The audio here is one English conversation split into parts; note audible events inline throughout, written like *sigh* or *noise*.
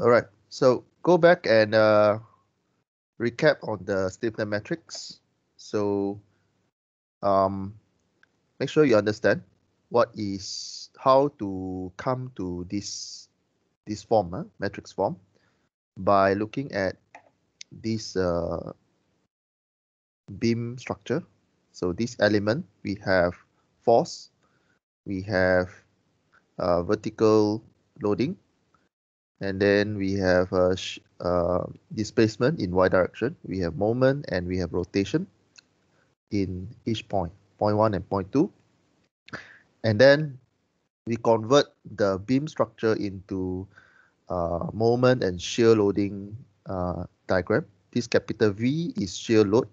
All right, so go back and uh, recap on the stiffness matrix. So um, make sure you understand what is how to come to this this form, uh, matrix form, by looking at this uh, beam structure. So this element, we have force, we have uh, vertical loading, and then we have a uh, displacement in y direction. We have moment and we have rotation in each point, point one and point two. And then we convert the beam structure into uh, moment and shear loading uh, diagram. This capital V is shear load,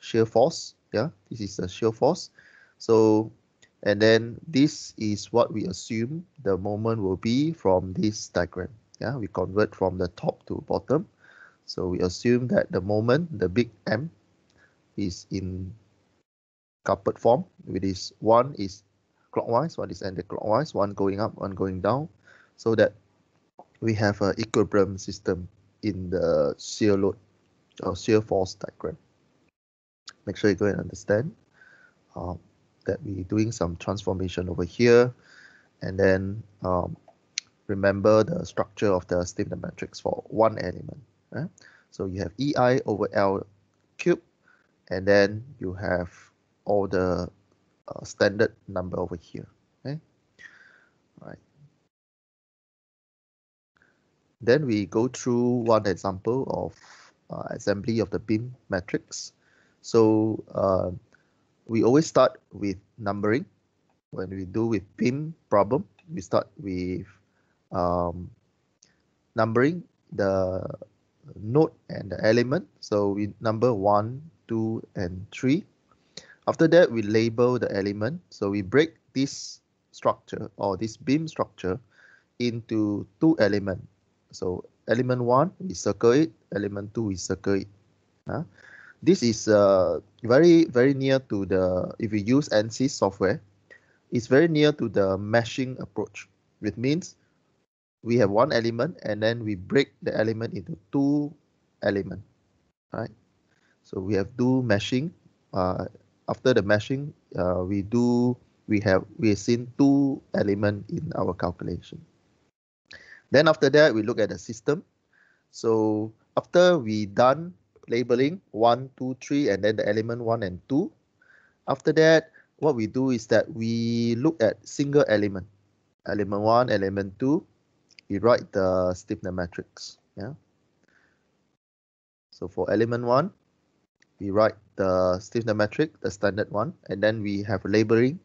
shear force. Yeah, this is the shear force. So, and then this is what we assume the moment will be from this diagram. Yeah, we convert from the top to bottom. So we assume that the moment, the big M, is in coupled form, which is one is clockwise, one is anti-clockwise, one going up, one going down, so that we have an equilibrium system in the shear load or shear force diagram. Make sure you go and understand um, that we're doing some transformation over here, and then um, remember the structure of the stiffness matrix for one element. Right? So you have EI over L cube, and then you have all the uh, standard number over here. Okay. All right. Then we go through one example of uh, assembly of the beam matrix. So uh, we always start with numbering. When we do with beam problem, we start with um, numbering the node and the element. So we number one, two, and three. After that, we label the element. So we break this structure or this beam structure into two elements. So element one, we circle it. Element two, we circle it. This is uh, very, very near to the, if we use ANSYS software, it's very near to the meshing approach, which means we have one element and then we break the element into two elements, right? So we have two meshing. Uh, after the meshing, uh, we do we have we have seen two element in our calculation. Then after that, we look at the system. So after we done labeling one, two, three, and then the element one and two, after that, what we do is that we look at single element, element one, element two, we write the stiffness matrix. Yeah. So for element one, we write the stiffness matrix, the standard one, and then we have labeling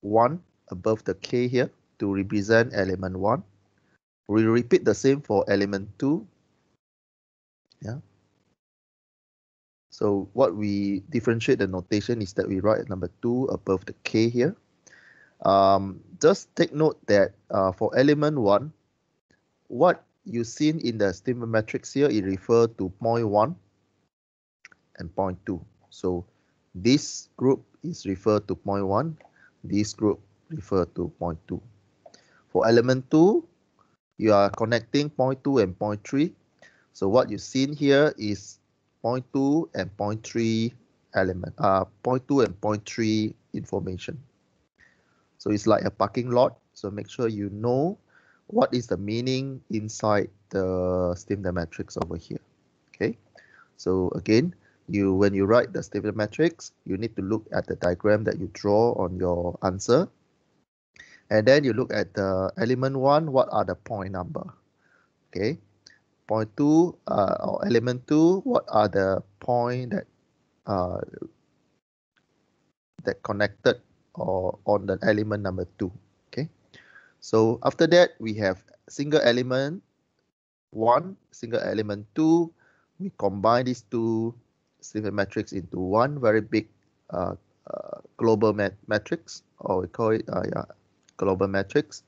one above the K here to represent element one. We repeat the same for element two. Yeah. So what we differentiate the notation is that we write number two above the K here. Um, just take note that uh, for element 1, what you seen in the stiffness matrix here, it refer to point 1 and point 2. So this group is referred to point 1, this group refer to point 2. For element 2, you are connecting point 2 and point 3. So what you seen here is point 2 and point 3 element, uh, point 2 and point 3 information. So it's like a parking lot. So make sure you know what is the meaning inside the stiffness matrix over here. Okay. So again, you when you write the stiffness matrix, you need to look at the diagram that you draw on your answer. And then you look at the element one, what are the point number? Okay. Point two, uh, or element two, what are the point that uh, that connected or on the element number two. Okay. So after that, we have single element one, single element two. We combine these two stiffness matrix into one very big uh, uh, global mat matrix, or we call it uh, yeah, global matrix.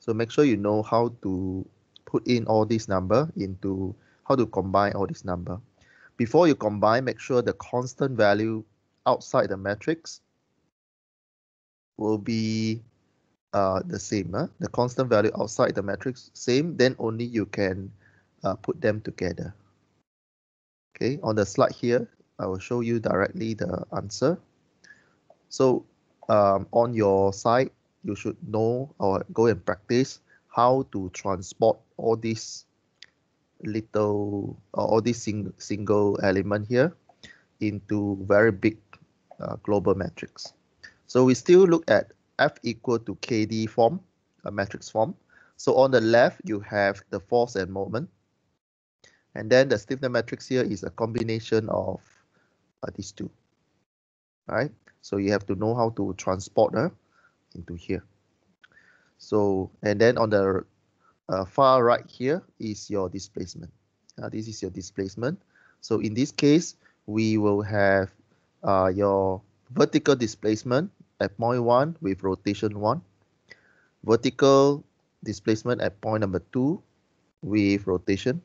So make sure you know how to put in all these number into how to combine all these number. Before you combine, make sure the constant value outside the matrix will be uh, the same, uh, the constant value outside the matrix same, then only you can uh, put them together. Okay, on the slide here, I will show you directly the answer. So um, on your side, you should know or go and practice how to transport all these little uh, all these sing single element here into very big uh, global matrix. So we still look at F equal to KD form, a matrix form. So on the left, you have the force and moment. And then the stiffness matrix here is a combination of uh, these two. Right. So you have to know how to transport her into here. So, and then on the uh, far right here is your displacement. Uh, this is your displacement. So in this case, we will have uh, your vertical displacement at point 1 with rotation 1, vertical displacement at point number 2 with rotation,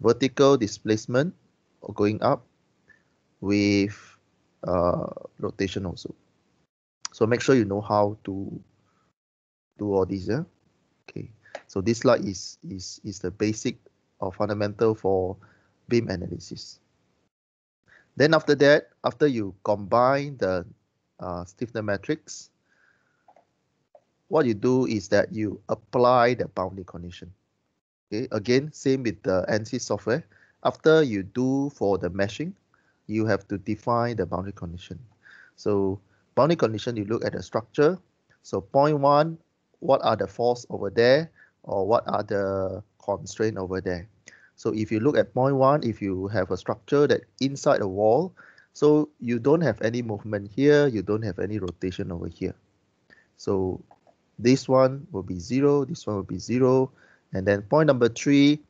vertical displacement going up with uh, rotation also. So make sure you know how to do all these. Yeah? Okay. So this slide is is is the basic or fundamental for beam analysis. Then after that, after you combine the uh, stiffness matrix, what you do is that you apply the boundary condition. Okay, again, same with the ANSYS software. After you do for the meshing, you have to define the boundary condition. So boundary condition, you look at the structure. So point one, what are the force over there or what are the constraint over there? So if you look at point one, if you have a structure that inside a wall, so you don't have any movement here, you don't have any rotation over here. So this one will be zero, this one will be zero. And then point number three,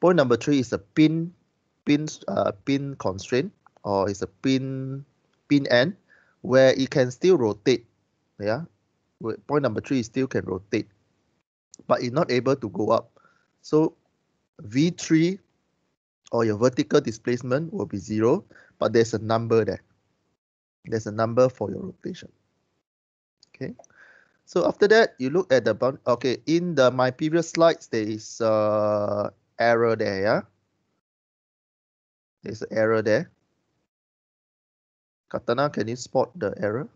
point number three is a pin, pin, uh, pin constraint or it's a pin, pin end where it can still rotate. Yeah, point number three still can rotate, but it's not able to go up. So V3 or your vertical displacement will be zero, but there's a number there. There's a number for your rotation. Okay. So after that, you look at the bound. Okay, in the my previous slides, there is uh error there. Yeah, there's an error there. Katana, can you spot the error?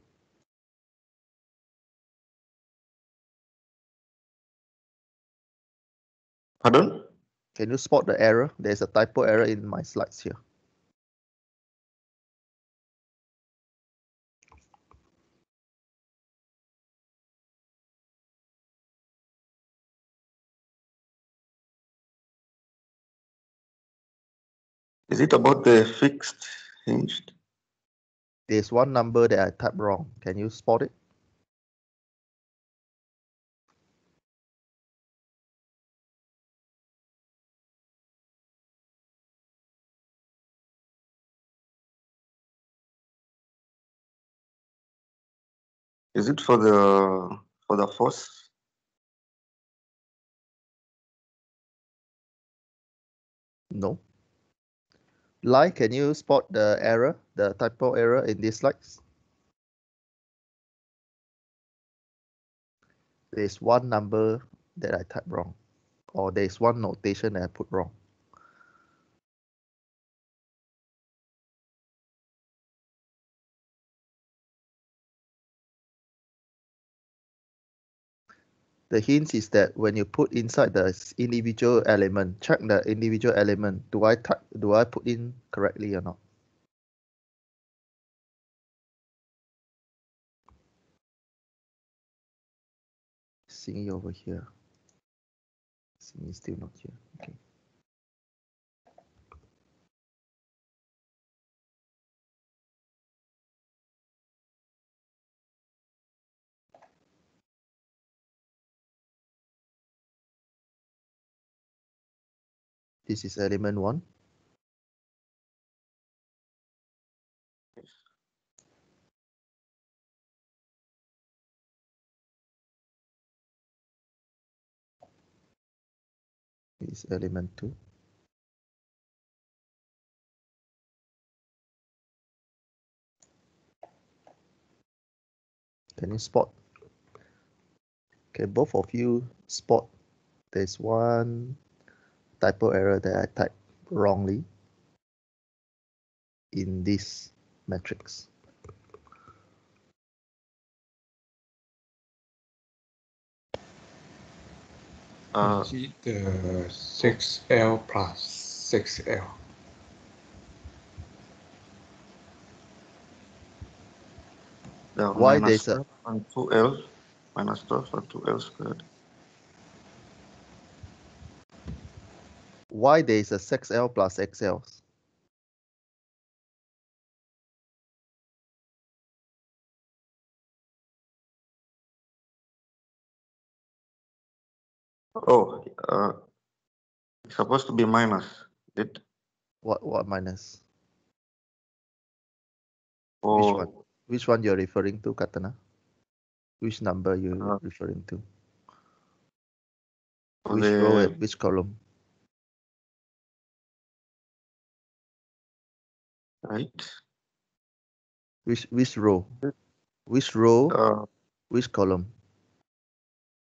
Pardon? Can you spot the error? There's a typo error in my slides here. Is it about the fixed hinged? There's one number that I typed wrong. Can you spot it? Is it for the for the force? No. Lai, can you spot the error, the typo error in these slides? There's one number that I typed wrong, or there's one notation that I put wrong. The hint is that when you put inside the individual element, check the individual element. Do I type, do I put in correctly or not? Seeing over here. Seeing still not here. Okay. This is element one. This is element two. Can you spot Okay, both of you spot there's one typo error that I typed wrongly in this matrix. Uh, the six L plus six L? the Why minus there's a- 12 and 2L minus 12 and 2L squared. Why there is a 6L plus XL? Oh, uh, it's supposed to be minus. Did What what minus? oh? Which one Which one you're referring to, Katana? Which number you Uh, referring to? Which row and which column? Right? Which which row? Which row? Uh, Which column?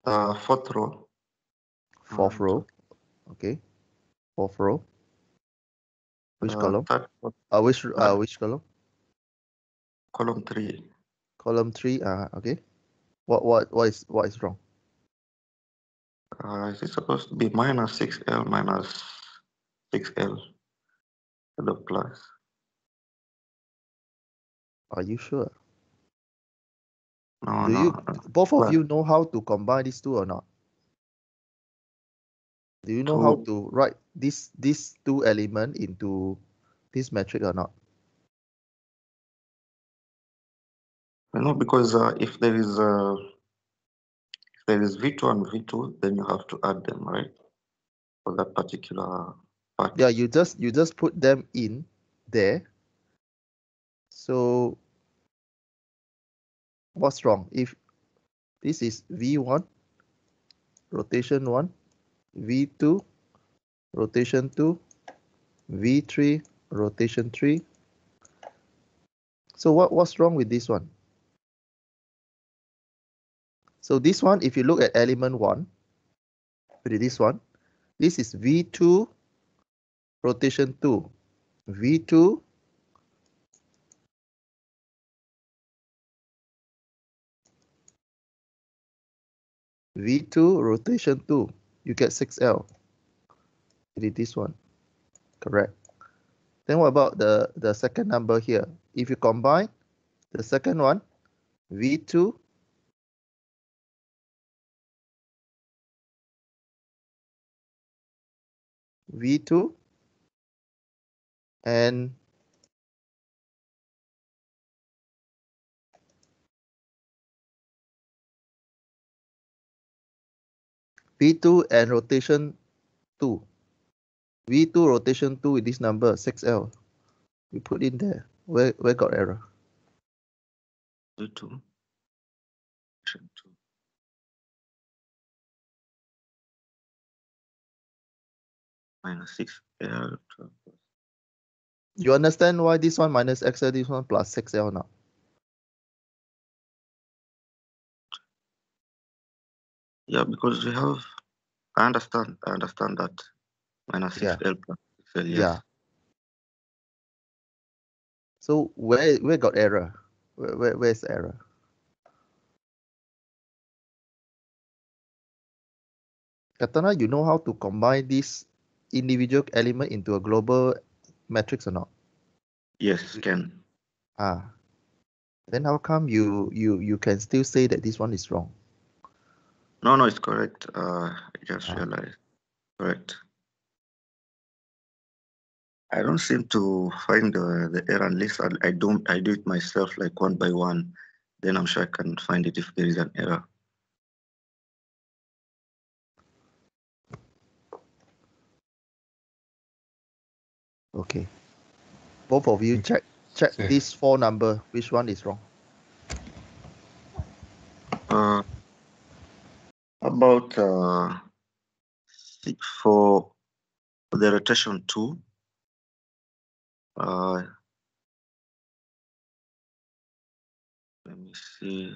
uh, fourth row. Fourth Um, row. Okay. Fourth row. Which uh, column? Third, Uh, which uh, which column? column three. Column three. Uh, okay. What what what is what is wrong? Uh, is it supposed to be minus 6L minus 6L instead of plus? Are you sure? No, Do no. you both of plus. you know how to combine these two or not? Do you know how To- write this these two element into this metric or not? You know, because uh, if there is uh, if there is V2 and V2, then you have to add them, right? For that particular part. Yeah, you just you just put them in there. So what's wrong? If this is V1, rotation 1, V2, rotation 2, V3, rotation 3. So what, what's wrong with this one? So this one, if you look at element 1, with this one, this is V2, rotation 2, V2, V2 rotation 2, you get 6L. It is this one, correct. Then what about the, the second number here? If you combine the second one, V2 V2 and V2 and rotation 2. V2 rotation 2 with this number 6L. We put in there. Where where got error? V2. Section two. Minus 6L. You understand why this one minus XL, this one plus 6L now? Yeah, because we have, I understand, I understand that. Minus Yeah. 6L plus 6L, yes. Yeah. So where where got error? Where, where where's error? Katana, you know how to combine this individual element into a global matrix or not? Yes, can. Ah. Then how come you you you can still say that this one is wrong? No, no, it's correct. Uh, I just Ah. realized. Correct. I don't seem to find the, the error unless I, I don't I do it myself like one by one. Then I'm sure I can find it if there is an error. Okay. Both of you check check Okay. these four number. Which one is wrong? Uh, about uh, six for the rotation two. Uh, let me see.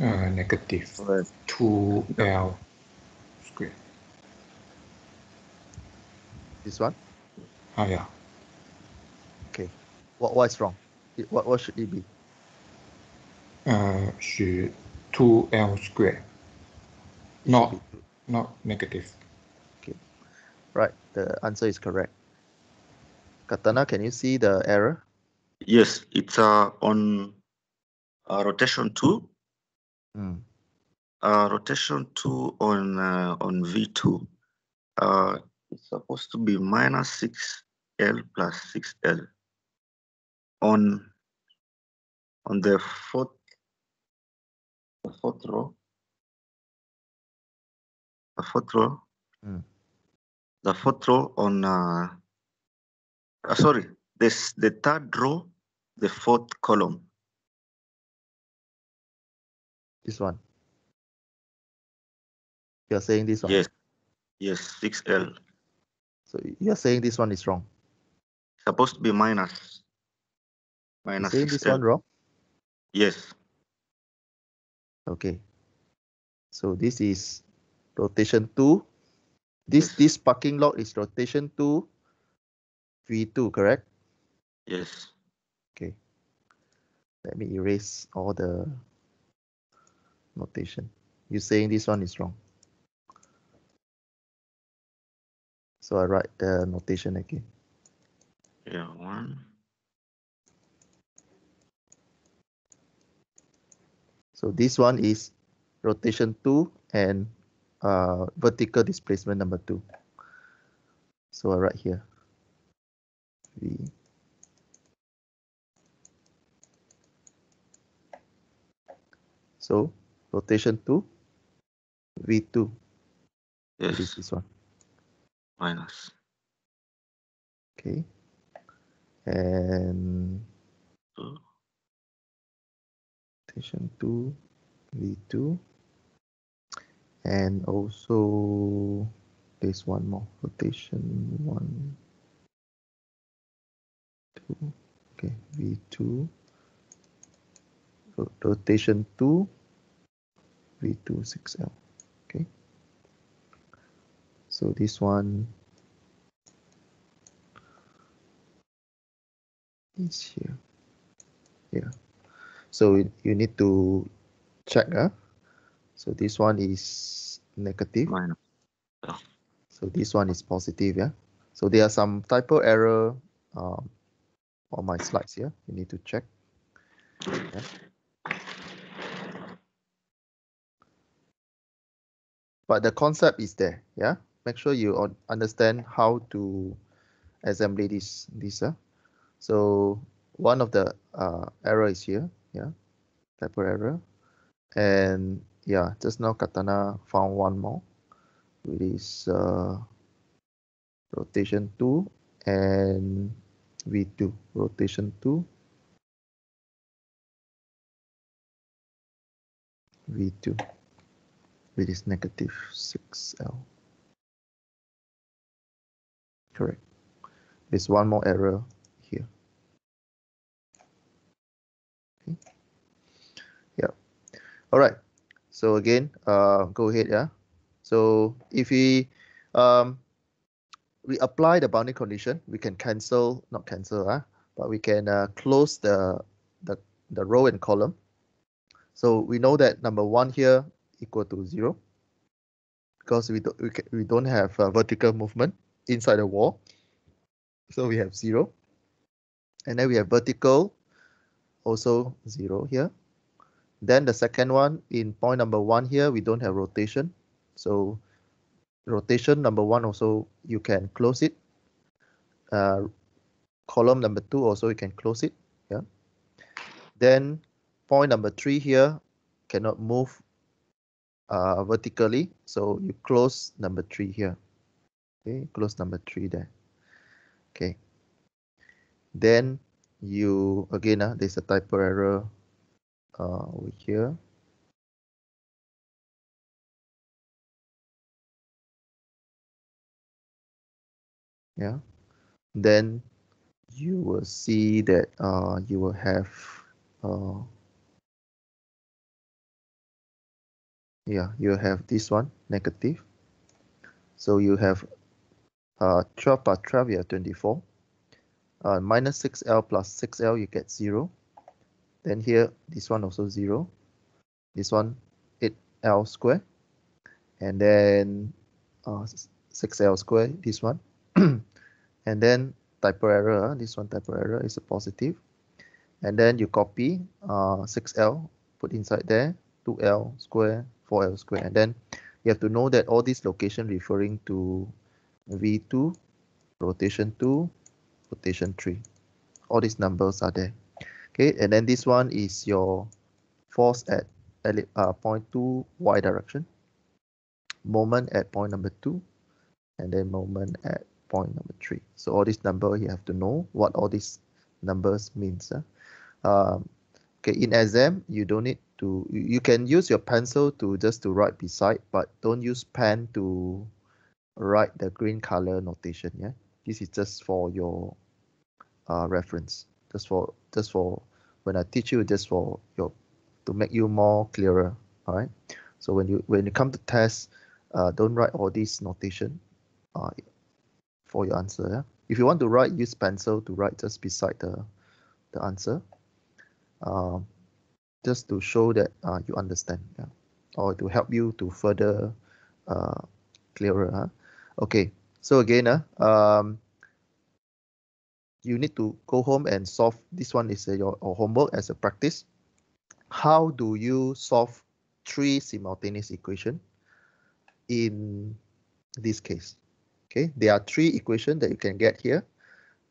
uh, negative Right. 2L squared. This one? Ah, yeah. Okay. What, what's wrong? It- What, what should it be? Uh, should 2L squared. Not, not negative. Okay. Right, the answer is correct. Katana, can you see the error? Yes, it's uh, on uh, rotation two. Hmm. Uh, rotation two on uh, on V2. Uh, it's supposed to be minus six L plus six L. On on the fourth the fourth row. The fourth row. Mm. The fourth row on uh, uh sorry, this the third row, the fourth column. This one. You're saying this one? Yes. Yes, six L. So you're saying this one is wrong. Supposed to be minus. Minus saying this one wrong? Yes. Okay. So this is rotation two. This this parking lot is rotation two, V2, correct? Yes. Okay. Let me erase all the notation. You're saying this one is wrong. So I write the notation again. Yeah, one. So this one is rotation two and uh, vertical displacement number two. So I write here. V. So rotation two, V2, this is Yes. this one. Minus. Okay. And Two. Rotation 2 v2 and also there's one more. Rotation 1 2 okay v2 rotation 2 v2 6l okay. So this one is here. Yeah so you- you need to check ah. so this one is negative Minus. so this one is positive yeah so there are some typo error um, on my slides here you need to check yeah. but the concept is there yeah make sure you understand how to assembly this this uh. so one of the uh, error is here yeah typo error and yeah just now katana found one more which is uh, rotation 2 and v2 rotation 2 v2 which is negative 6l correct. There's one more error here okay yeah all right so again uh go ahead yeah. So if we um we apply the boundary condition we can cancel not cancel ah but we can uh, close the the the row and column. So we know that number one here equal to zero because we don't we, ca- we don't have uh, vertical movement inside the wall. So we have zero. And then we have vertical also zero here then the second one in point number one here we don't have rotation. So rotation number one also you can close it. Uh, column number two also you can close it yeah. Then point number three here cannot move uh, vertically. So you close number three here. Okay close number three there. Okay. Then you again uh, there's a typo error over here yeah then you will see that uh, you will have uh, yeah, you have this one negative. So you have uh, 12 plus 12, you have 24. Uh, minus 6L plus 6L, you get 0. Then here, this one also 0. This one, 8L square. And then uh, 6L square, this one. *clears throat* and then typo error, this one typo error is a positive. And then you copy uh, 6L, put inside there, 2L square, 4L square. And then you have to know that all these location referring to V2, rotation 2, rotation 3. All these numbers are there. Okay, and then this one is your force at uh, point 2 y direction, moment at point number 2, and then moment at point number 3. So all these number you have to know what all these numbers means. Uh. Um, okay, in exam, you don't need to, you can use your pencil to just to write beside, but don't use pen to write the green color notation. Yeah, this is just for your uh, reference, just for just for when I teach you, just for your to make you more clearer. All right. So when you when you come to test, uh, don't write all this notation uh, for your answer. Yeah? If you want to write, use pencil to write just beside the the answer. Um, just to show that uh, you understand yeah? or to help you to further uh, clearer. Huh? Okay, so again, uh, um, you need to go home and solve. This one is uh, your, homework as a practice. How do you solve three simultaneous equation in this case? Okay, there are three equations that you can get here.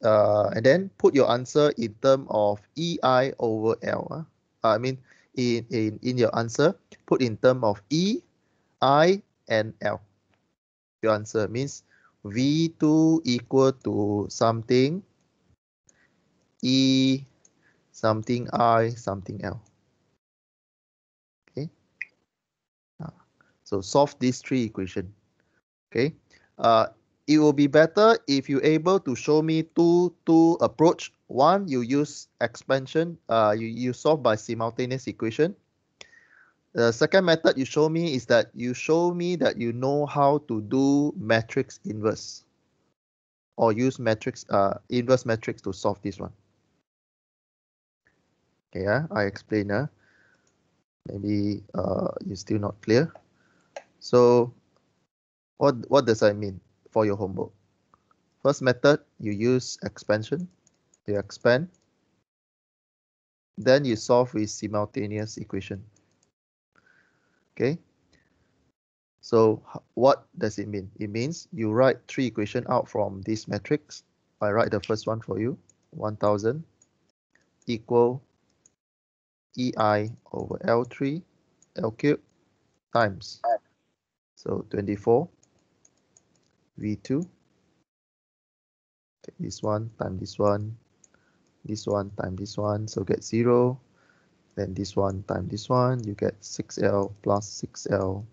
Uh, and then put your answer in term of EI over L. Uh. I mean, in, in, in your answer, put in term of E, I, and L your answer means V2 equal to something E something I something L. Okay. Uh, so solve these three equation. Okay. Uh, it will be better if you're able to show me two two approach. One, you use expansion. Uh, you, you solve by simultaneous equation. The second method you show me is that you show me that you know how to do matrix inverse or use matrix uh, inverse matrix to solve this one. Yeah, I explain. Uh, maybe uh, you're still not clear. So what, what does that mean for your homework? First method, you use expansion. You expand. Then you solve with simultaneous equation. Okay. So what does it mean? It means you write three equation out from this matrix. I write the first one for you, 1000 equal EI over L3, L cube times. So 24 V2. Take this one times this one, this one times this one, so get zero. Then this one times this one, you get 6L plus 6L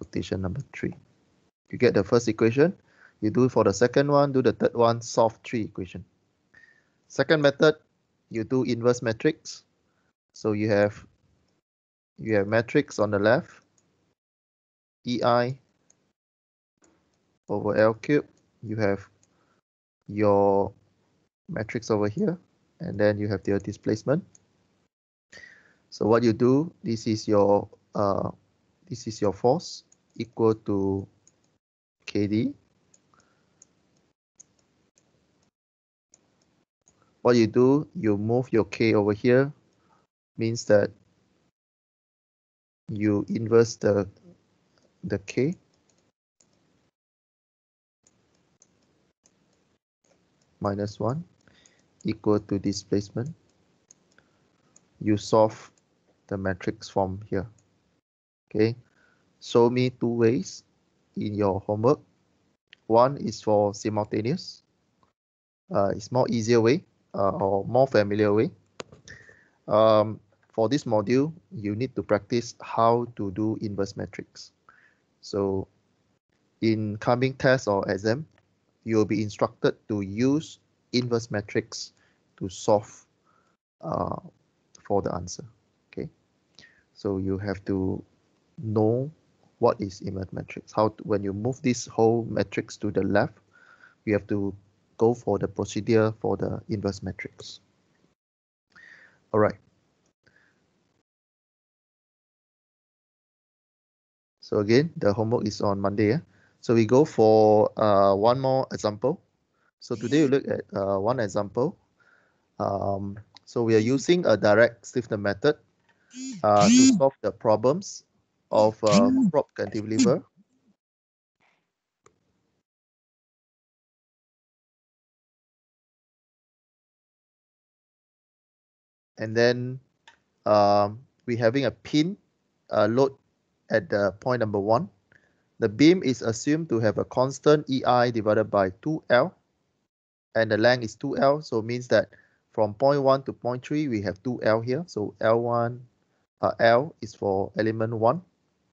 rotation number 3. You get the first equation. You do for the second one, do the third one, solve three equation. Second method, you do inverse matrix. So you have you have matrix on the left, EI over L cube. You have your matrix over here, and then you have your displacement. So what you do, this is your uh, this is your force equal to KD. What you do, you move your K over here, means that you inverse the the K. minus 1 equal to displacement. You solve the matrix form here. Okay, show me two ways in your homework. One is for simultaneous. Uh, it's more easier way uh, or more familiar way. Um, for this module, you need to practice how to do inverse matrix. So in coming test or exam, you'll be instructed to use inverse matrix to solve uh, for the answer. Okay, so you have to know what is inverse matrix. How to, when you move this whole matrix to the left, you have to go for the procedure for the inverse matrix. All right. So again, the homework is on Monday. So we go for uh, one more example. So today we look at uh, one example. Um, so we are using a direct stiffness method uh, to solve the problems of uh, prop cantilever. And then um, we're having a pin uh, load at the point number one. The beam is assumed to have a constant EI divided by 2L and the length is 2L. So it means that from point 1 to point 3, we have 2L here. So L1, uh, L is for element 1.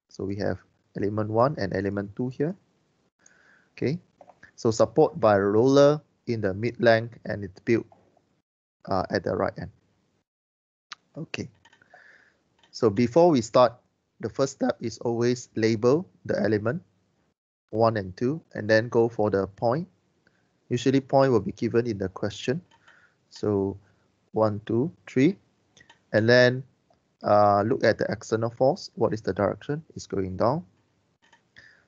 So we have element 1 and element 2 here. Okay, so support by roller in the mid length and it's built uh, at the right end. Okay, so before we start, the first step is always label the element 1 and 2 and then go for the point. Usually point will be given in the question. So 1, 2, 3 and then uh, look at the external force. What is the direction? It's going down.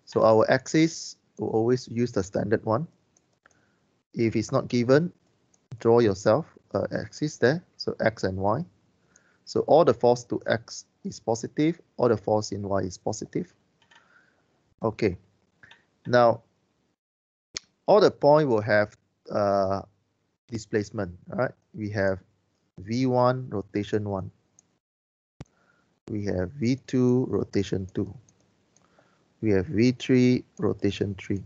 So our axis will always use the standard one. If it's not given, draw yourself uh, axis there. So x and y. So all the force to x is positive, all the force in y is positive. Okay. Now, all the point will have uh, displacement, right? We have v1 rotation 1 we have V2 rotation 2. We have V3 rotation 3.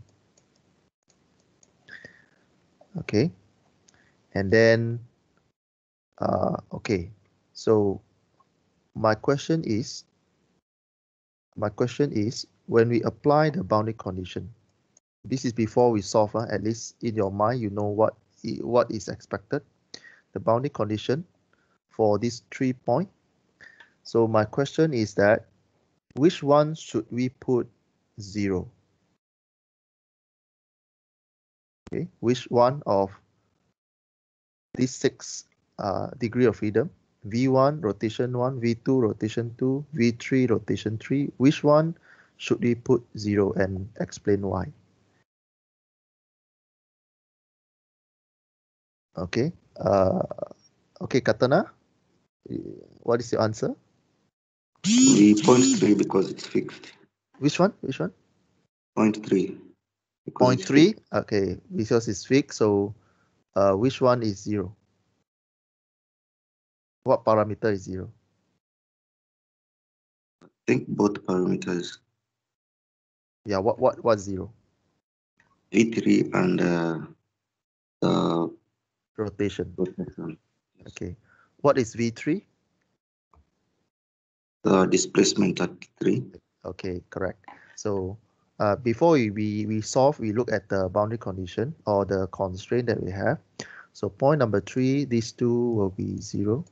Okay. And then, uh, okay. So my question is, my question is, when we apply the boundary condition, this is before we solve, uh, at least in your mind, you know what, what is expected. The boundary condition for this three point so my question is that which one should we put zero? Okay, which one of these six uh, degree of freedom, V1 rotation 1, V2 rotation 2, V3 rotation 3, which one should we put zero and explain why? Okay, uh, okay, Katana, what is your answer? The point three because it's fixed. Which one? Which one? Point three. Point three. Okay, because it's fixed. So, uh, which one is zero? What parameter is zero? I think both parameters. Yeah. What what what zero? V three and uh, the rotation. rotation. Okay. What is V three? the displacement at 3. Okay, correct. So uh, before we, we, we solve, we look at the boundary condition or the constraint that we have. So point number 3, these two will be 0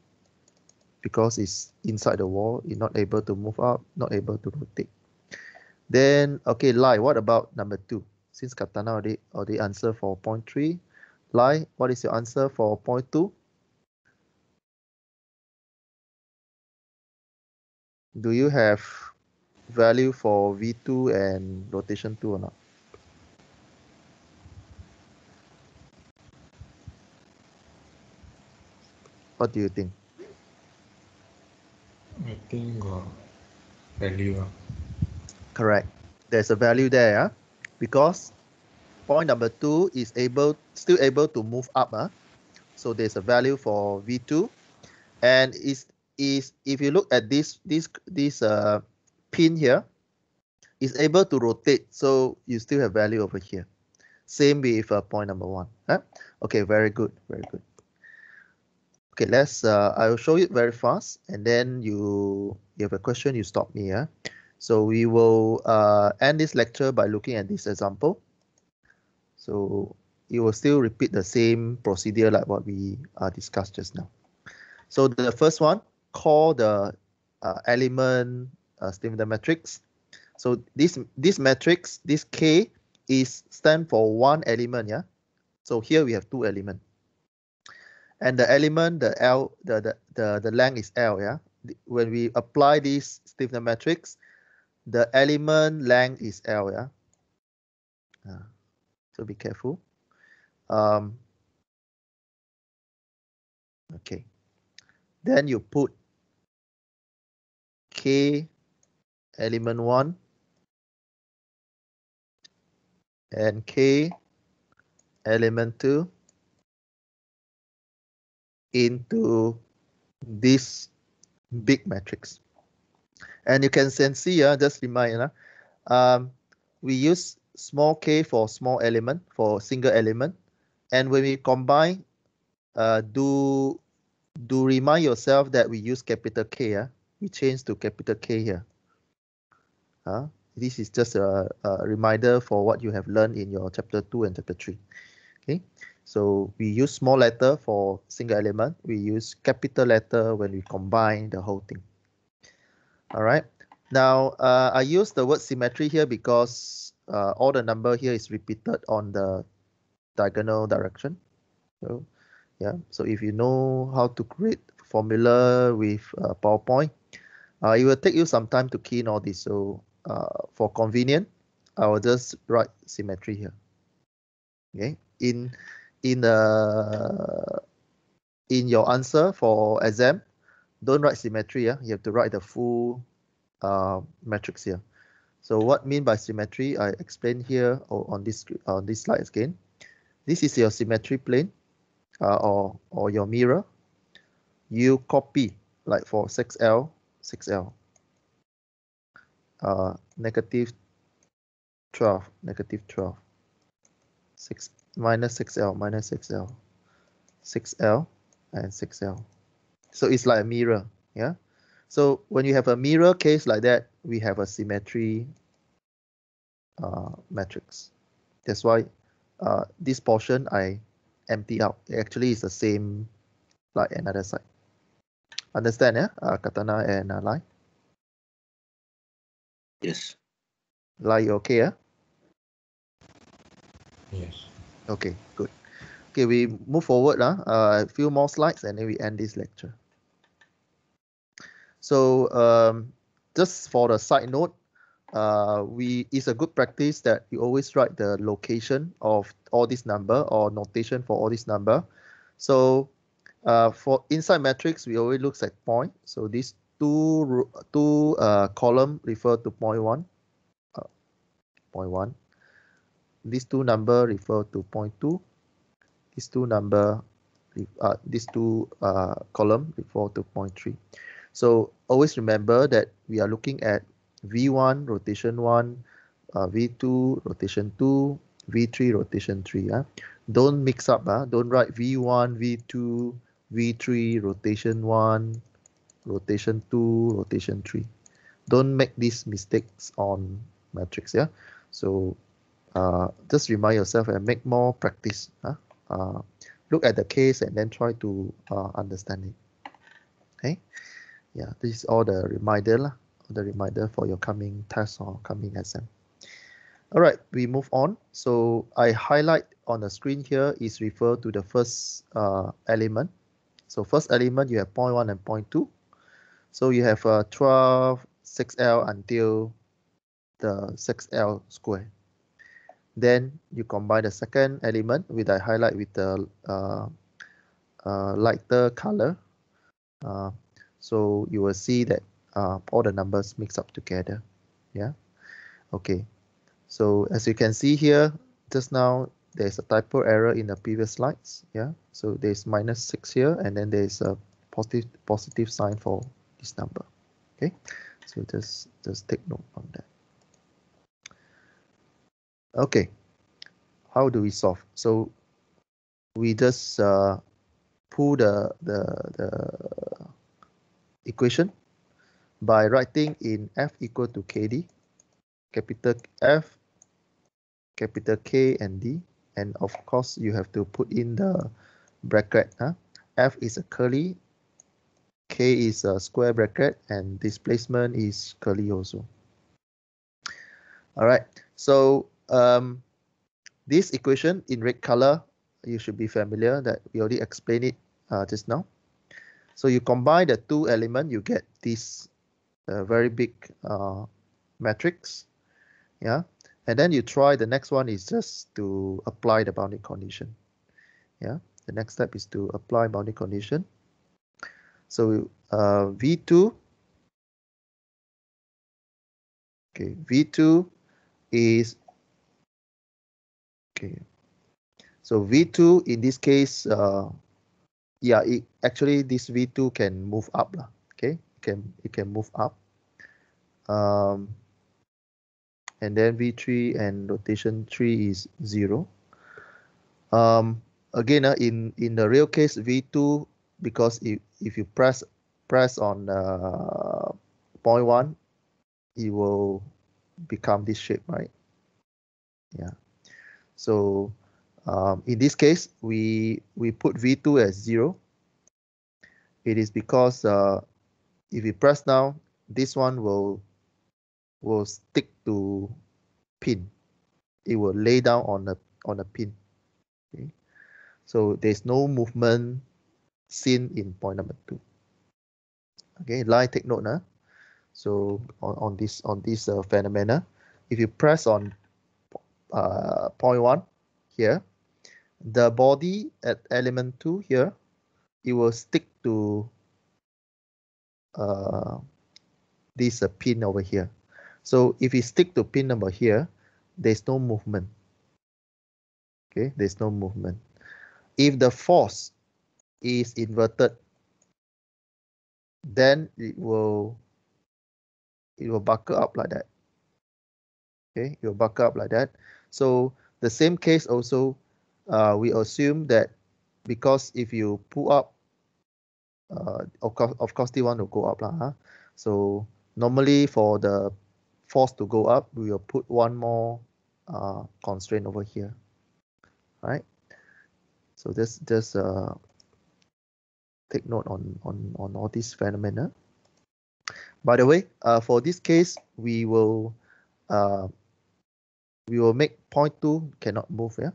because it's inside the wall, you're not able to move up, not able to rotate. Then, okay, Lai, what about number 2? Since Katana already, already answer for point 3. Lai, what is your answer for point 2? do you have value for V2 and rotation 2 or not? What do you think? I think got value. Correct. There's a value there uh, because point number two is able still able to move up. Uh, so there's a value for V2 and is is if you look at this this this uh, pin here, is able to rotate, so you still have value over here. Same with uh, point number one. Huh? Okay, very good, very good. Okay, let's. Uh, I will show it very fast, and then you you have a question, you stop me. Yeah. So we will uh, end this lecture by looking at this example. So it will still repeat the same procedure like what we uh, discussed just now. So the first one, call the uh, element uh, stiffness matrix. So this this matrix, this K is stand for one element, yeah. So here we have two element. And the element, the L, the the the, the length is L, yeah. When we apply this stiffness matrix, the element length is L, yeah. Uh, so be careful. Um, okay. Then you put K element 1 and K element 2 into this big matrix. And you can see, uh, just remind, uh, um, we use small k for small element, for single element. And when we combine, uh, do, do remind yourself that we use capital K. Uh, we change to capital K here. Uh, this is just a, a reminder for what you have learned in your chapter 2 and chapter 3. Okay, so we use small letter for single element. We use capital letter when we combine the whole thing. All right. Now, uh, I use the word symmetry here because uh, all the number here is repeated on the diagonal direction. So, yeah. So if you know how to create formula with uh, PowerPoint, uh, it will take you some time to key in all this. So uh, for convenient, I will just write symmetry here. Okay, in in the in your answer for exam, don't write symmetry. Yeah, you have to write the full uh, matrix here. So what mean by symmetry? I explain here on this on this slide again. This is your symmetry plane uh, or or your mirror. You copy like for 6L, 6L uh, negative 12, negative 12, 6 minus 6L, minus 6L, 6L and 6L. So it's like a mirror, yeah? So when you have a mirror case like that, we have a symmetry uh, matrix. That's why uh, this portion I empty out. It actually is the same like another side. Understand, yeah? Uh, katana and uh, Lai. Yes. Like okay, yeah? Yes. Okay, good. Okay, we move forward uh, uh, a few more slides and then we end this lecture. So um, just for the side note, uh, we it's a good practice that you always write the location of all this number or notation for all this number. So uh, for inside matrix, we always look at point. So these two two uh, column refer to point one, uh, point one. These two number refer to point two. These two number, uh, these two uh, column refer to point three. So always remember that we are looking at V1 rotation one, uh, V2 rotation two, V3 rotation three. Uh. Don't mix up. Uh. Don't write V1, V2, V3 rotation one, rotation 2, rotation 3. Don't make these mistakes on matrix, yeah? So uh, just remind yourself and make more practice. Huh? Uh, look at the case and then try to uh, understand it. Okay, yeah, this is all the reminder, the reminder for your coming test or coming exam. All right, we move on. So I highlight on the screen here is refer to the first uh, element. So first element, you have point 0.1 and point 0.2. So you have a 12 6L until the 6L square. Then you combine the second element with I highlight with the uh, uh, lighter color. Uh, so you will see that uh, all the numbers mix up together. Yeah. Okay. So as you can see here, just now there's a typo error in the previous slides. Yeah. So there's minus six here, and then there's a positive positive sign for this number. Okay, so just just take note on that. Okay, how do we solve? So we just uh, pull the the the equation by writing in f equal to kd, capital F, capital K and D, and of course you have to put in the bracket. Huh? F is a curly K is a square bracket and displacement is curly also. All right, so um, this equation in red color, you should be familiar that we already explained it uh, just now. So you combine the two element, you get this uh, very big uh, matrix. Yeah, and then you try the next one is just to apply the boundary condition. Yeah, the next step is to apply boundary condition. So uh, V2, okay, V2 is, okay, so V2 in this case, uh, yeah, it, actually this V2 can move up, okay, it can, it can move up. Um, and then V3 and rotation 3 is 0. Um, again, uh, in, in the real case, V2 because if, if you press press on uh, point one, it will become this shape, right? Yeah. So um, in this case, we we put V2 as zero. It is because uh, if you press down, this one will will stick to pin. It will lay down on a on a pin. Okay. So there's no movement seen in point number two. Okay, Lai take note now. So on, on this on this uh, phenomena, if you press on uh, point one here, the body at element two here, it will stick to uh, this uh, pin over here. So if you stick to pin number here, there's no movement. Okay, there's no movement. If the force is inverted, then it will it will buckle up like that. Okay, it will buckle up like that. So the same case also, uh, we assume that because if you pull up, uh, of course, of course, the one will go up lah. Huh? So normally for the force to go up, we will put one more uh, constraint over here, right? So this just uh, take note on, on, on all these phenomena. By the way, uh, for this case, we will uh, we will make point two cannot move, yeah,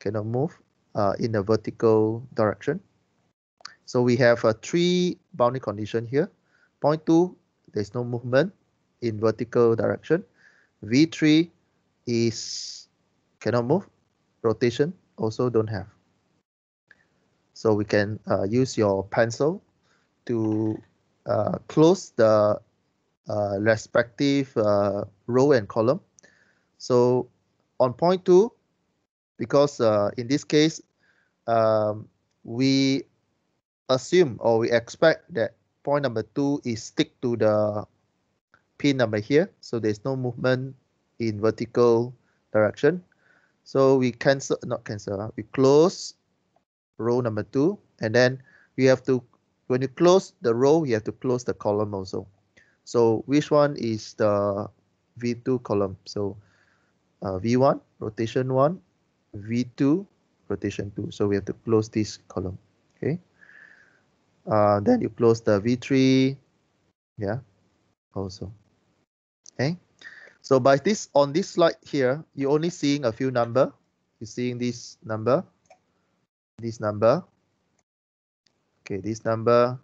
cannot move uh, in a vertical direction. So we have a three boundary condition here. Point two, there's no movement in vertical direction. V3 is cannot move. Rotation also don't have. So we can uh, use your pencil to uh, close the uh, respective uh, row and column. So on point two, because uh, in this case, um, we assume or we expect that point number two is stick to the pin number here. So there's no movement in vertical direction. So we cancel, not cancel, we close row number two, and then we have to, when you close the row, you have to close the column also. So which one is the V2 column? So uh, V1, rotation 1, V2, rotation 2. So we have to close this column, okay? Uh, then you close the V3, yeah, also, okay? So by this, on this slide here, you're only seeing a few number. You're seeing this number, this number. Okay, this number,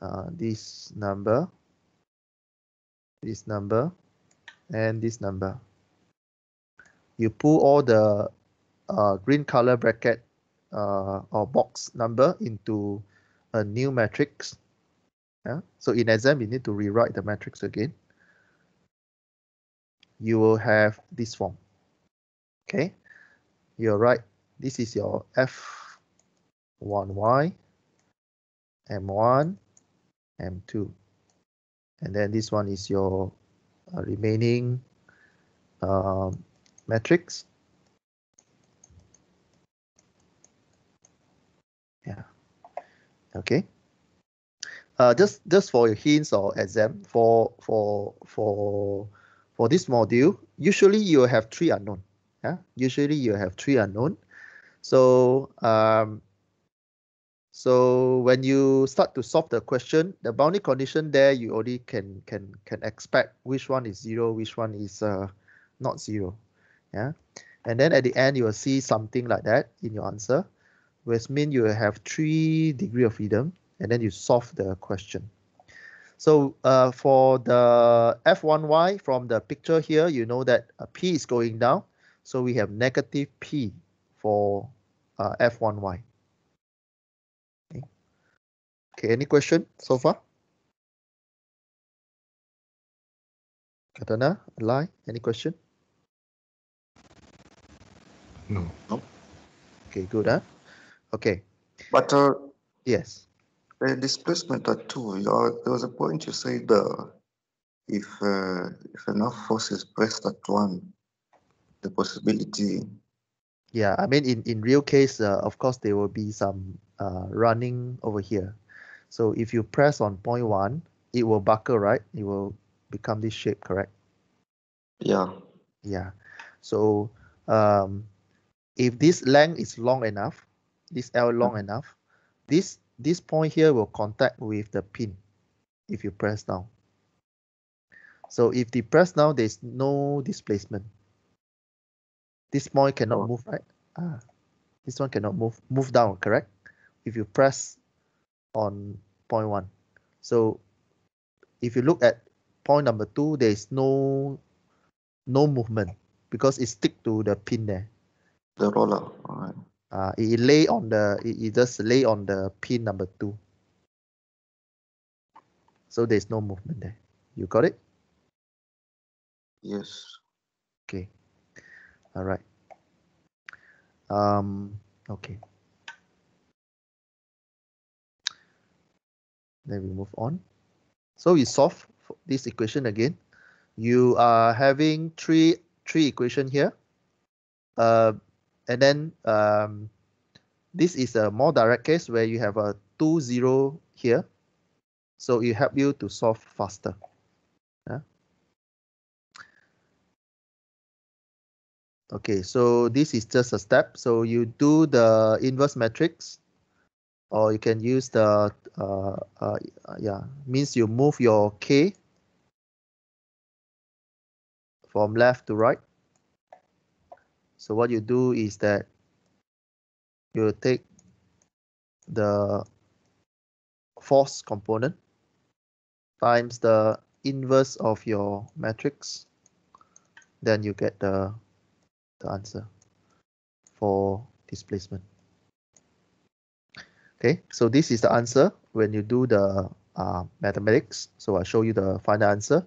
uh, this number, this number, and this number. You pull all the uh, green color bracket uh, or box number into a new matrix. Yeah? So in exam, you need to rewrite the matrix again. You will have this form. Okay, you're right this is your F1Y, M1, M2. And then this one is your uh, remaining uh, matrix. Yeah. Okay. Uh, just just for your hints or exam for for for for this module, usually you have three unknown. Yeah, usually you have three unknown. So um, So when you start to solve the question, the boundary condition there, you already can can can expect which one is zero, which one is uh, not zero. Yeah. And then at the end, you will see something like that in your answer, which means you have three degree of freedom, and then you solve the question. So uh, for the F1y from the picture here, you know that P is going down. So we have negative P for uh, F1y. Okay. okay, any question so far? Katana, Lai, any question? No. No. Okay, good, huh? Okay, But uh, yes. the displacement at two, you are, there was a point you said uh, if uh, if enough force is pressed at one, the possibility. Yeah, I mean, in, in real case, uh, of course, there will be some uh, running over here. So if you press on point one, it will buckle, right? It will become this shape, correct? Yeah. Yeah. So um, if this length is long enough, this L long enough, this this point here will contact with the pin if you press down. So if the press down, there's no displacement. This point cannot Oh. move, right? Ah, this one cannot move. Move down, correct? If you press on point one. So if you look at point number two, there is no no movement because it stick to the pin there. The roller. All right. Uh, it, it lay on the it, it just lay on the pin number two. So there's no movement there. You got it? Yes. Okay. All right. Um, okay. Then we move on. So we solve this equation again. You are having three three equation here. Uh, and then um, this is a more direct case where you have a two zero here. So it help you to solve faster. Yeah. Okay, so this is just a step. So you do the inverse matrix, or you can use the uh, uh, yeah means you move your k from left to right. So what you do is that you take the force component times the inverse of your matrix, then you get the the answer for displacement. Okay, so this is the answer when you do the uh, mathematics. So I'll show you the final answer.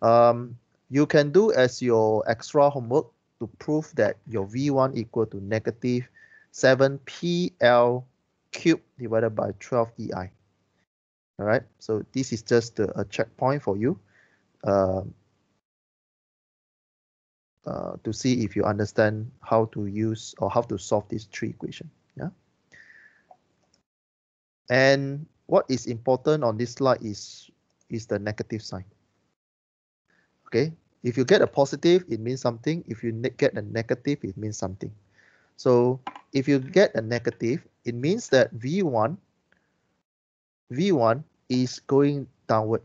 Um, you can do as your extra homework to prove that your V1 equal to negative 7PL cubed divided by 12 EI. All right, so this is just a, a checkpoint for you. Um, uh, to see if you understand how to use or how to solve these three equation. Yeah. And what is important on this slide is is the negative sign. Okay. If you get a positive, it means something. If you get a negative, it means something. So if you get a negative, it means that V1 V1 is going downward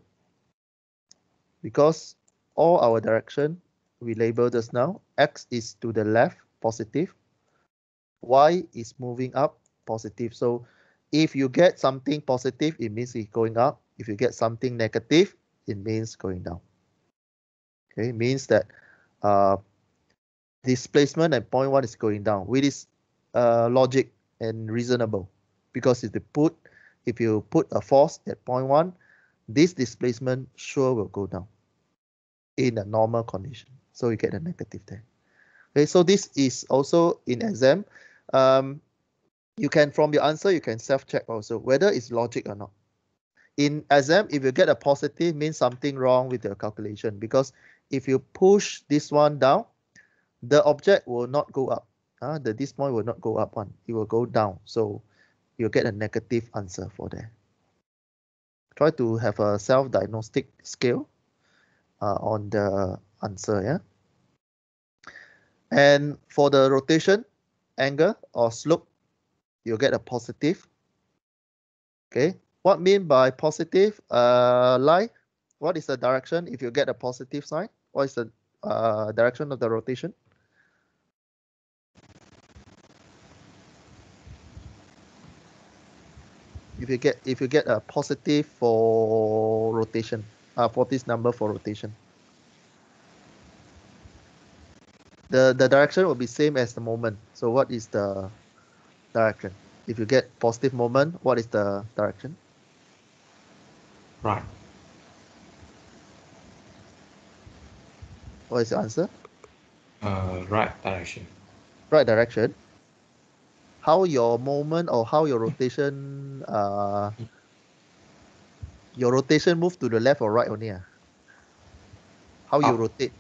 because all our direction we label this now. X is to the left, positive. Y is moving up, positive. So if you get something positive, it means it's going up. If you get something negative, it means going down. Okay, means that uh, displacement at point one is going down, which is uh, logic and reasonable. Because if you put if you put a force at point one, this displacement sure will go down in a normal condition. So you get a negative there. Okay, so this is also in exam. Um, you can from your answer you can self-check also whether it's logic or not. In exam, if you get a positive, means something wrong with your calculation because if you push this one down, the object will not go up. Uh, the this point will not go up one, it will go down. So you'll get a negative answer for that. Try to have a self-diagnostic scale uh, on the answer, yeah. And for the rotation angle or slope, you'll get a positive. Okay, what mean by positive uh, line? What is the direction if you get a positive sign? What is the uh, direction of the rotation? If you get if you get a positive for rotation, uh, for this number for rotation. The the direction will be same as the moment. So what is the direction? If you get positive moment, what is the direction? Right. What is the answer? Uh, right direction. Right direction. How your moment or how your rotation uh your rotation move to the left or right only? ah? How you Up. rotate?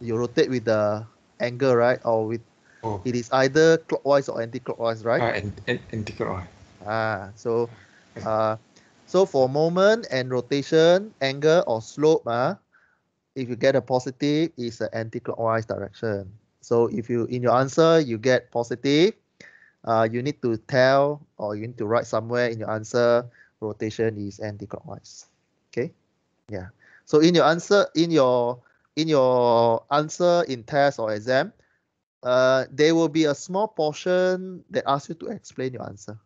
You rotate with the angle, right? Or with Oh, it is either clockwise or anti-clockwise, right? uh, and, integral. Ah, so uh, so for moment and rotation, angle or slope, ah, if you get a positive, it's an anti-clockwise direction. So if you in your answer you get positive, uh, you need to tell or you need to write somewhere in your answer rotation is anti-clockwise. Okay, yeah. So in your answer, in your in your answer in test or exam, uh, there will be a small portion that asks you to explain your answer.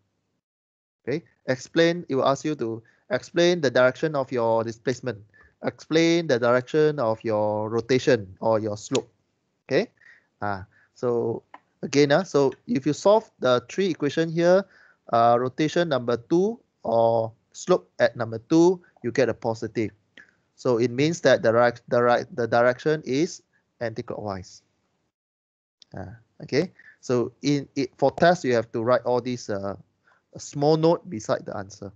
Okay, explain, it will ask you to explain the direction of your displacement, explain the direction of your rotation or your slope. Okay, ah, so again, uh, so if you solve the three equation here, uh, rotation number two or slope at number two, you get a positive. So it means that the right, the right, the direction is anticlockwise. Uh, okay, so in it for test you have to write all these uh, small note beside the answer,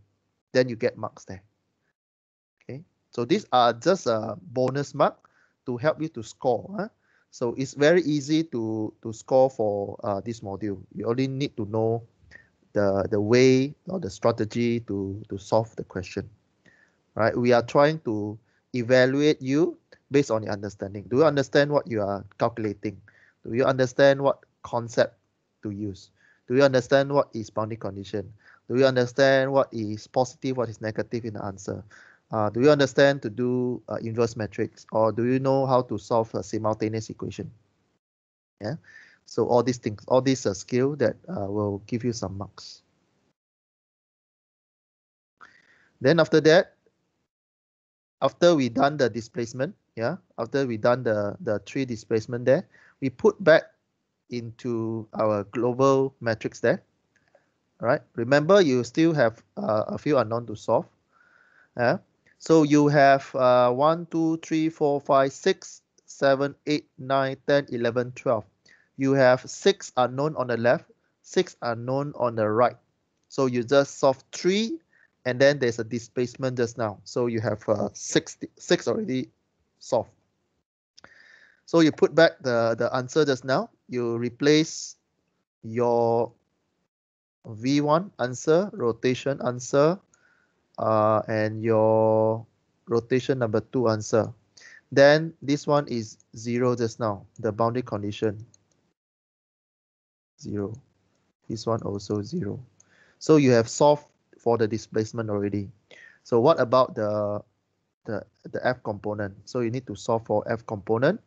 then you get marks there. So these are just a bonus mark to help you to score. Huh? So it's very easy to to score for uh, this module. You only need to know the the way or the strategy to to solve the question. Right? We are trying to evaluate you based on your understanding. Do you understand what you are calculating? Do you understand what concept to use? Do you understand what is boundary condition? Do you understand what is positive, what is negative in the answer? Uh, do you understand to do uh, inverse matrix or do you know how to solve a simultaneous equation? Yeah, so all these things, all these are skill that uh, will give you some marks. Then after that, after we done the displacement, yeah, after we done the, the three displacement there, we put back into our global matrix there. All right, remember you still have uh, a few unknown to solve. Yeah, so you have uh, 1, 2, 3, 4, 5, 6, 7, 8, 9, 10, 11, 12. You have 6 unknown on the left, 6 unknown on the right. So you just solve 3 and then there's a displacement just now. So you have uh, six, six already solved. So you put back the, the answer just now. You replace your V1 answer, rotation answer, uh, and your rotation number two answer. Then this one is zero just now, the boundary condition. Zero. This one also zero. So you have solved for the displacement already. So what about the the the f component? So you need to solve for f component.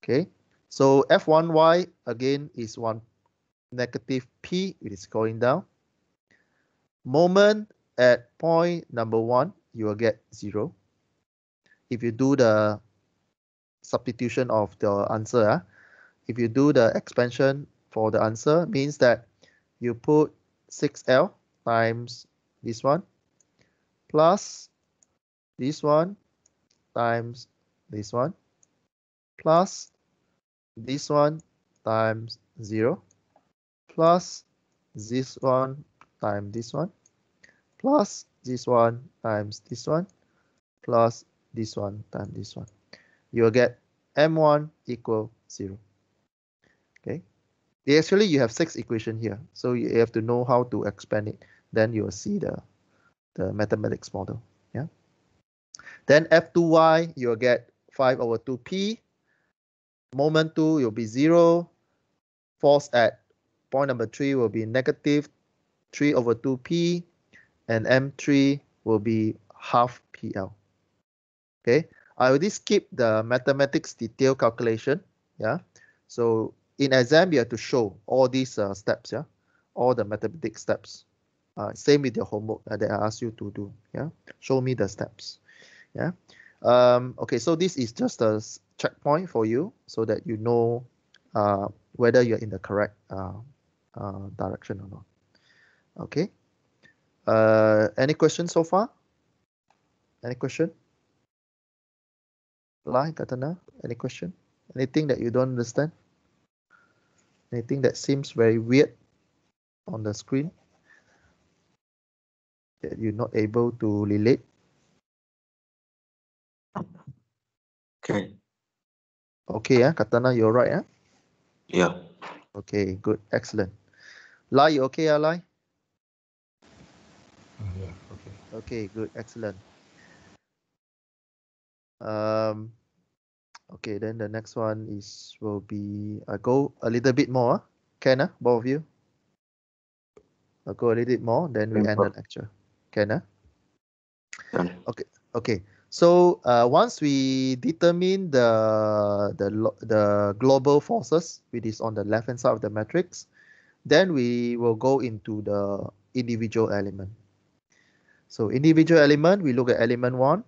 Okay, so f1y again is one negative p, it is going down. Moment at point number one, you will get zero. If you do the substitution of the answer, uh, if you do the expansion for the answer, means that you put 6L times this one plus this one times this one plus this one times 0 plus this one times this one plus this one times this one plus this one times this one. You will get m1 equal 0. Okay. Actually, you have six equation here, so you have to know how to expand it. Then you will see the the mathematics model. Yeah. Then f2y you'll get 5 over 2p. Moment 2 will be 0. Force at point number 3 will be negative 3 over 2p, and M3 will be half PL. Okay, I already skip the mathematics detail calculation. Yeah, so in exam, you have to show all these uh, steps. Yeah, all the mathematics steps. Uh, same with your homework uh, that I ask you to do. Yeah, show me the steps. Yeah. Um, okay, so this is just a checkpoint for you so that you know uh, whether you're in the correct uh, uh, direction or not. Okay. Uh, any questions so far? Any question? Lai, Katana, any question? Anything that you don't understand? Anything that seems very weird on the screen that you're not able to relate? Okay. Okay, yeah, Katana, you're right, yeah? Yeah. Okay, good, excellent. Lai, you okay, yeah, Lai? Uh, yeah, okay. Okay, good, excellent. Um, okay, then the next one is will be I go a little bit more. Can uh, both of you? I'll go a little bit more, then we end the sir. lecture. Can uh? Done. Okay, so uh, once we determine the the the global forces, which is on the left hand side of the matrix, then we will go into the individual element. So individual element, we look at element one.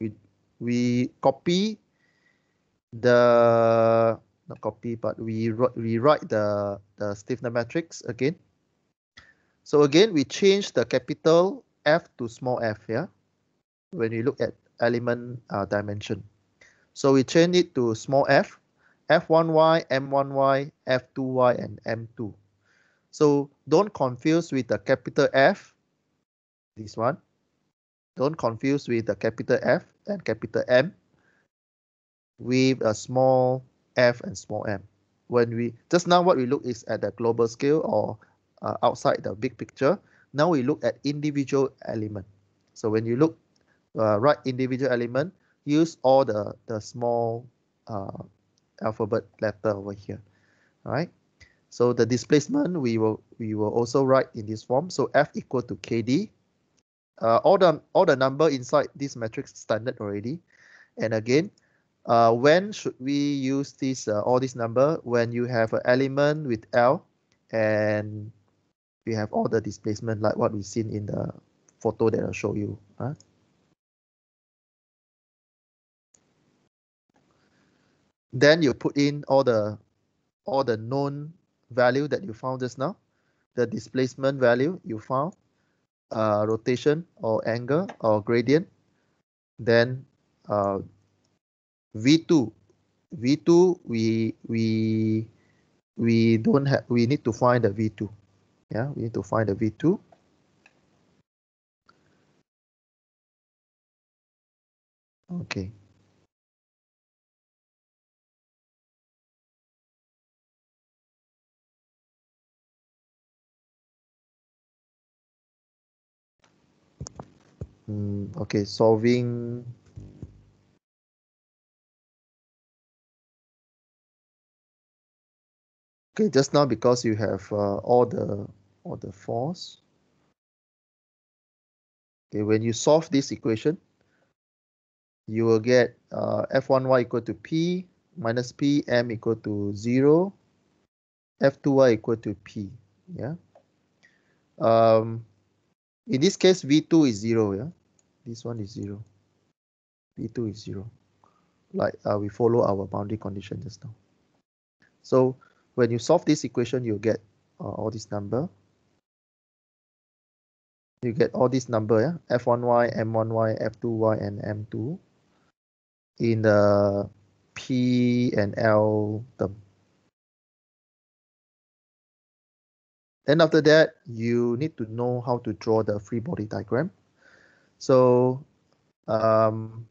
We we copy the not copy, but we wri- rewrite the the stiffness matrix again. So again, we change the capital F to small f. Yeah when we look at element uh, dimension. So we change it to small f, f1y, m1y, f2y, and m2. So don't confuse with the capital F, this one. Don't confuse with the capital F and capital M with a small f and small m. When we just now what we look is at the global scale or uh, outside the big picture. Now we look at individual element. So when you look uh, write individual element, use all the, the small uh, alphabet letter over here. All right. So the displacement we will we will also write in this form. So F equal to KD. Uh, all the all the number inside this matrix standard already. And again, uh, when should we use this uh, all this number? When you have an element with L and we have all the displacement like what we've seen in the photo that I'll show you. Huh? Then you put in all the all the known value that you found just now, the displacement value you found, uh, rotation or angle or gradient, then uh, V2, V2 we we we don't have we need to find the V2. Yeah, we need to find the V2. Okay. Mm, okay, solving. Okay, just now because you have uh, all the all the force. Okay, when you solve this equation, you will get uh, f1y equal to p minus p m equal to 0 f2y equal to p yeah um in this case v2 is 0 yeah this one is 0 p2 is 0 like uh, we follow our boundary condition just now. So when you solve this equation you get uh, all this number. You get all this number yeah? F1y m1y f2y and m2 in the P and L term. Then after that, you need to know how to draw the free body diagram. So um,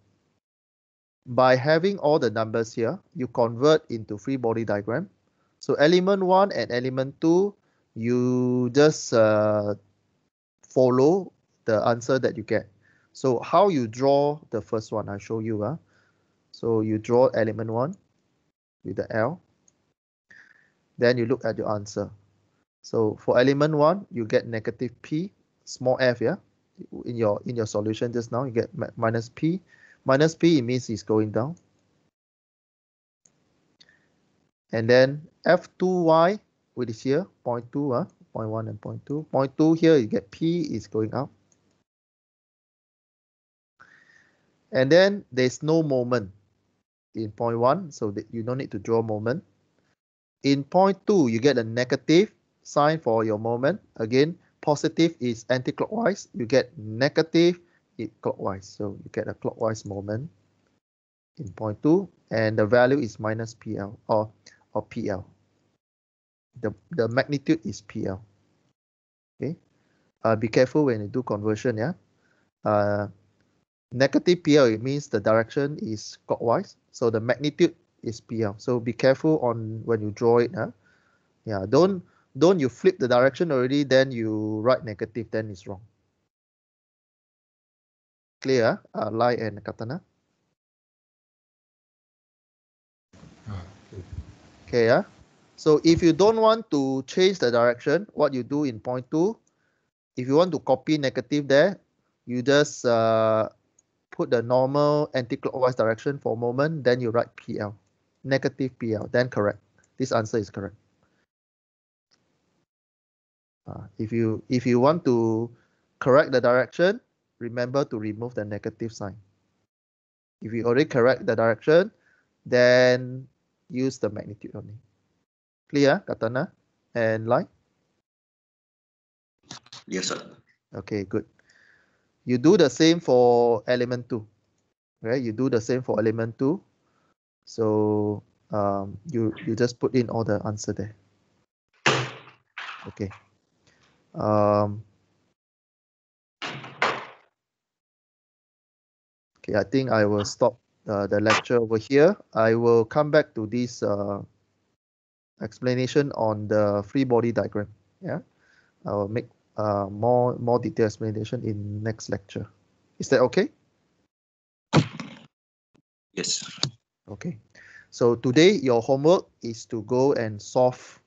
by having all the numbers here, you convert into free body diagram. So element 1 and element 2, you just uh, follow the answer that you get. So how you draw the first one, I'll show you. Uh. So you draw element 1 with the L. Then you look at your answer. So for element one, you get negative p, small f, yeah? In your in your solution just now, you get minus p. Minus p, it means it's going down. And then f2y, which is here, 0.2, uh, 0.1 and 0.2. 0.2 here, you get p is going up. And then there's no moment in point one, so that you don't need to draw moment. In point two, you get a negative sign for your moment. Again, positive is anti-clockwise. You get negative it clockwise. So you get a clockwise moment in point two, and the value is minus PL or or PL. The the magnitude is PL. Okay. Uh, be careful when you do conversion. Yeah. Uh, negative PL it means the direction is clockwise. So the magnitude is PL. So be careful on when you draw it. Huh? Yeah, don't don't you flip the direction already, then you write negative, then it's wrong. Clear, uh, Lai and Katana? Okay, yeah. So if you don't want to change the direction, what you do in point two, if you want to copy negative there, you just uh, put the normal anti-clockwise direction for a moment, then you write PL, negative PL, then correct. This answer is correct. Uh, if you if you want to correct the direction, remember to remove the negative sign. If you already correct the direction, then use the magnitude only. Clear, Katana and Lai? Yes, sir. Okay, good. You do the same for element 2. Right? You do the same for element 2. So um, you, you just put in all the answer there. Okay. Um, okay, I think I will stop uh, the lecture over here. I will come back to this uh, explanation on the free body diagram. Yeah, I will make uh, more more detailed explanation in next lecture. Is that okay? Yes. Okay. So today your homework is to go and solve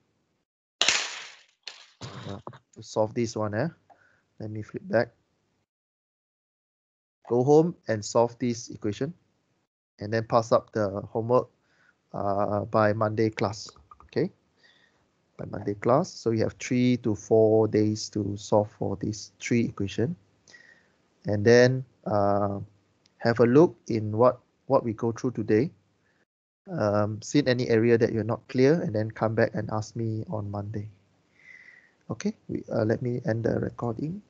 uh, to solve this one. Eh? Let me flip back. Go home and solve this equation and then pass up the homework uh, by Monday class. Okay by Monday class. So you have three to four days to solve for these three equation. And then uh, have a look in what, what we go through today. Um, see any area that you're not clear and then come back and ask me on Monday. Okay, we, uh, let me end the recording.